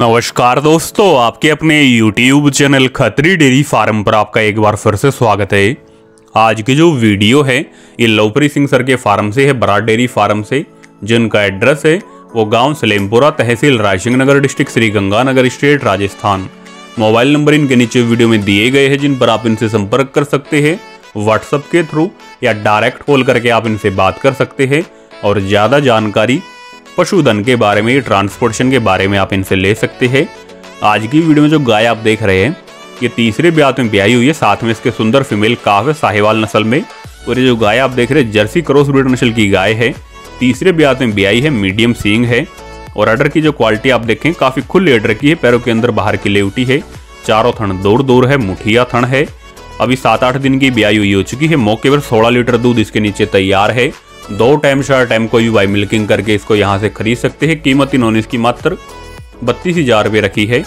नमस्कार दोस्तों, आपके अपने YouTube channel Khatri dairy farm पर आपका एक बार फिर से स्वागत है। आज की जो वीडियो है, ये लवप्री सिंह सर के फार्म से है, बराड डेयरी फार्म से। जिनका एड्रेस है, वो गाँव सलेमपुरा, तहसील Raisingh Nagar district Shri Ganganagar state Rajasthan. Mobile number इनके नीचे वीडियो में दिए गए हैं, जिन पर आप इनसे संपर्क कर सकते हैं। व्हाट्सअप के थ्रू या डायरेक्ट कॉल करके आप इनसे बात कर सकते हैं। और ज़्यादा जानकारी पशुधन के बारे में ट्रांसपोर्टेशन के बारे में आप इनसे ले सकते हैं। आज की वीडियो में जो गाय आप देख रहे हैं, ये तीसरे ब्याह में ब्याई हुई है। साथ में इसके सुंदर फीमेल काफ है साहिवाल नस्ल में। और ये जो गाय आप देख रहे हैं, जर्सी क्रॉस ब्रीड नस्ल की गाय है। तीसरे ब्याह में ब्याई है, मीडियम सींग है। और अडर की जो क्वालिटी आप देखें, काफ़ी खुले अडर की है, पैरों के अंदर बाहर की लेवटी है। चारों थन दूर दूर है, मुठिया थन है। अभी सात आठ दिन की ब्याई हुई हो चुकी है। मौके पर सोलह लीटर दूध इसके नीचे तैयार है। दो टाइम चार टाइम कोई भी भाई मिल्किंग करके इसको यहाँ से खरीद सकते हैं। कीमत इन्होंने इसकी मात्र बत्तीस हज़ार रुपये रखी है।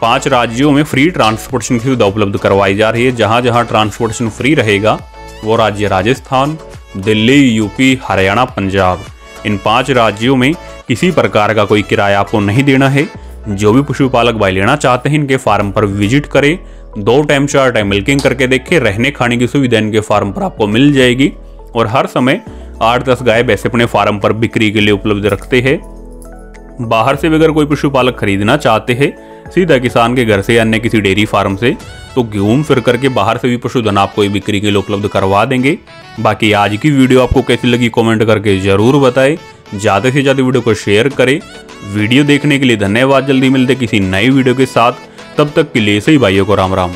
पाँच राज्यों में फ्री ट्रांसपोर्टेशन की सुविधा उपलब्ध करवाई जा रही है। जहाँ जहाँ ट्रांसपोर्टेशन फ्री रहेगा, वो राज्य राजस्थान, दिल्ली यूपी हरियाणा, पंजाब। इन पाँच राज्यों में किसी प्रकार का कोई किराया आपको नहीं देना है। जो भी पशुपालक भाई लेना चाहते हैं, इनके फार्म पर विज़िट करें। दो टाइम चार टाइम मिल्किंग करके देखें। रहने खाने की सुविधा इनके फार्म पर आपको मिल जाएगी। और हर समय आठ दस गाय भैंसे अपने फार्म पर बिक्री के लिए उपलब्ध रखते हैं। बाहर से अगर कोई पशुपालक खरीदना चाहते हैं, सीधा किसान के घर से या अन्य किसी डेयरी फार्म से तो घूम फिर करके बाहर से भी पशुधन आपको बिक्री के लिए उपलब्ध करवा देंगे। बाकी आज की वीडियो आपको कैसी लगी कमेंट करके ज़रूर बताएँ। ज़्यादा से ज़्यादा वीडियो को शेयर करें। वीडियो देखने के लिए धन्यवाद। जल्दी मिलते किसी नई वीडियो के साथ। तब तक के लिए सही भाइयों को राम राम